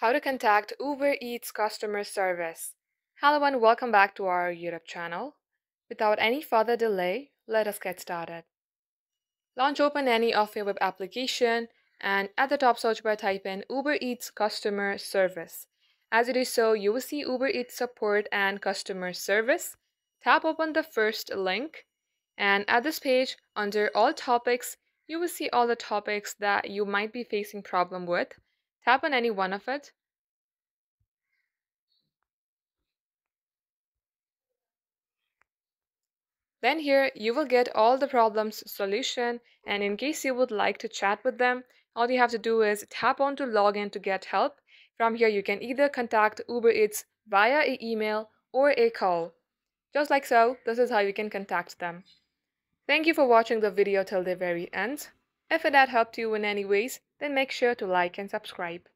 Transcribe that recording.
How to contact Uber Eats customer service. Hello and welcome back to our YouTube channel. Without any further delay, let us get started. Launch open any of your web application and at the top search bar type in Uber Eats customer service. As you do so, you will see Uber Eats support and customer service. Tap open the first link and at this page under all topics, you will see all the topics that you might be facing problem with Tap on any one of it. Then here you will get all the problems solution and in case you would like to chat with them, all you have to do is tap on to login to get help. From here you can either contact Uber Eats via a email or a call. Just like so, this is how you can contact them. Thank you for watching the video till the very end. If that helped you in any ways, then make sure to like and subscribe.